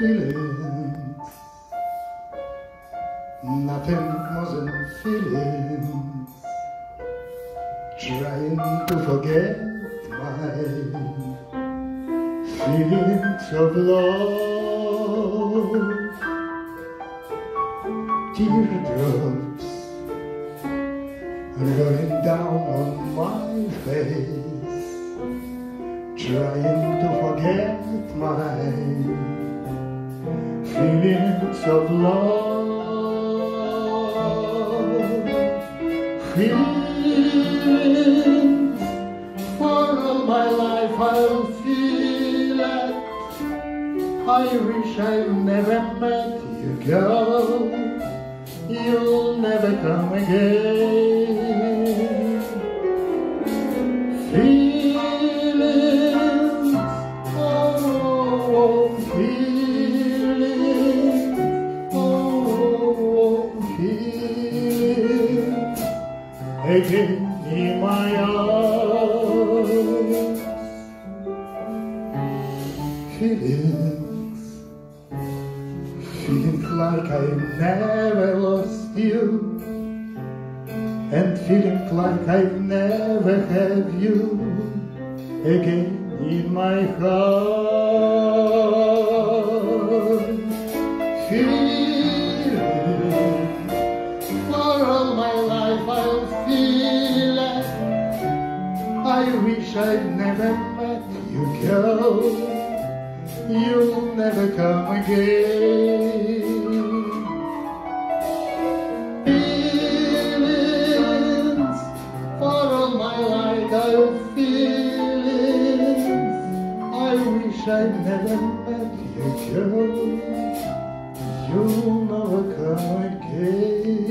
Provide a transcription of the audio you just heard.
feelings, nothing more than feelings, trying to forget my feelings of love, teardrops running down on my face, trying to forget my feelings of love, feelings for all my life I'll feel it. I wish I never met you, girl. You'll never come again. Again in my arms. Feelings, feeling like I never lost you, and feeling like I never have you again in my heart. Feeling I wish I'd never met you, girl. You'll never come again. Feelings for all my life I'll feelings. I wish I'd never met you, girl. You'll never come again.